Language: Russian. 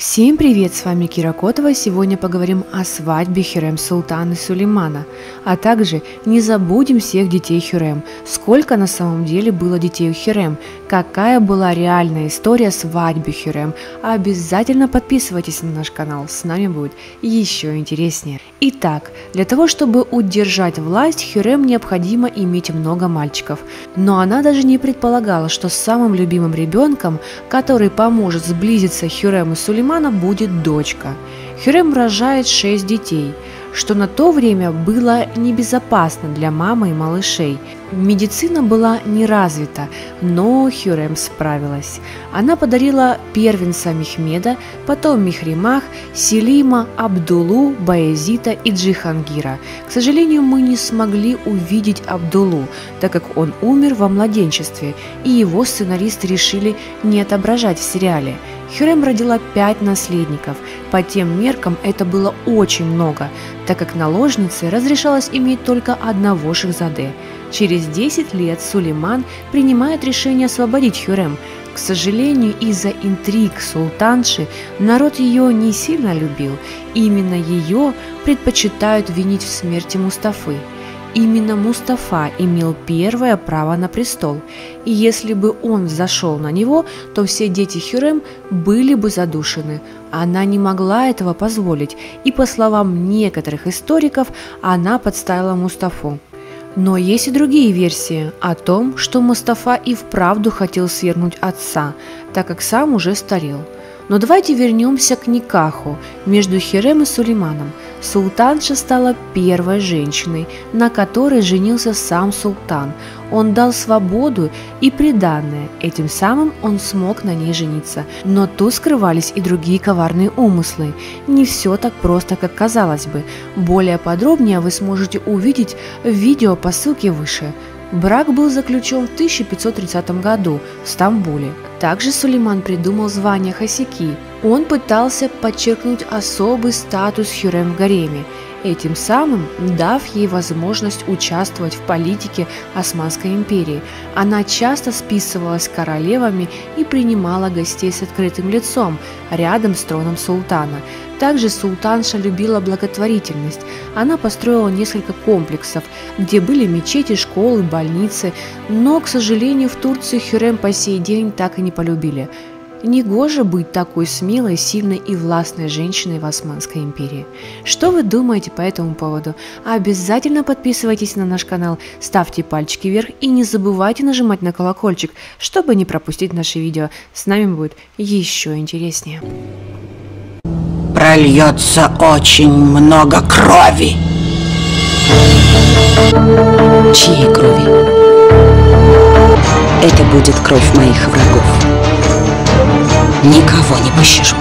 Всем привет, с вами Кира Котова. Сегодня поговорим о свадьбе Хюрем Султана Сулеймана, а также не забудем всех детей Хюрем. Сколько на самом деле было детей у Хюрем, какая была реальная история свадьбы Хюрем. Обязательно подписывайтесь на наш канал, с нами будет еще интереснее. Итак, для того, чтобы удержать власть, Хюрем необходимо иметь много мальчиков. Но она даже не предполагала, что самым любимым ребенком, который поможет сблизиться Хюрем и Сулейманом, Сулеймана будет дочка. Хюрем рожает шесть детей, что на то время было небезопасно для мамы и малышей. Медицина была не развита, но Хюрем справилась. Она подарила первенца Мехмеда, потом Михримах, Селима, Абдулу, Баязита и Джихангира. К сожалению, мы не смогли увидеть Абдулу, так как он умер во младенчестве, и его сценаристы решили не отображать в сериале – Хюрем родила пять наследников. По тем меркам это было очень много, так как наложнице разрешалось иметь только одного шахзаде. Через 10 лет Сулейман принимает решение освободить Хюрем. К сожалению, из-за интриг султанши народ ее не сильно любил. Именно ее предпочитают винить в смерти Мустафы. Именно Мустафа имел первое право на престол, и если бы он зашел на него, то все дети Хюрем были бы задушены. Она не могла этого позволить, и по словам некоторых историков, она подставила Мустафу. Но есть и другие версии о том, что Мустафа и вправду хотел свергнуть отца, так как сам уже старел – но давайте вернемся к Никаху между Херем и Сулейманом. Султанша стала первой женщиной, на которой женился сам султан. Он дал свободу и приданное, этим самым он смог на ней жениться. Но тут скрывались и другие коварные умыслы. Не все так просто, как казалось бы. Более подробнее вы сможете увидеть в видео по ссылке выше. Брак был заключен в 1530 году в Стамбуле. Также Сулейман придумал звание Хасики. Он пытался подчеркнуть особый статус Хюрем в гареме, этим самым дав ей возможность участвовать в политике Османской империи. Она часто списывалась с королевами и принимала гостей с открытым лицом рядом с троном султана. Также султанша любила благотворительность. Она построила несколько комплексов, где были мечети, школы, больницы, но, к сожалению, в Турции Хюрем по сей день так и не полюбили. Негоже быть такой смелой, сильной и властной женщиной в Османской империи. Что вы думаете по этому поводу? Обязательно подписывайтесь на наш канал, ставьте пальчики вверх и не забывайте нажимать на колокольчик, чтобы не пропустить наши видео. С нами будет еще интереснее. Прольется очень много крови. Чьей крови? Это будет кровь моих врагов никого не пощажу.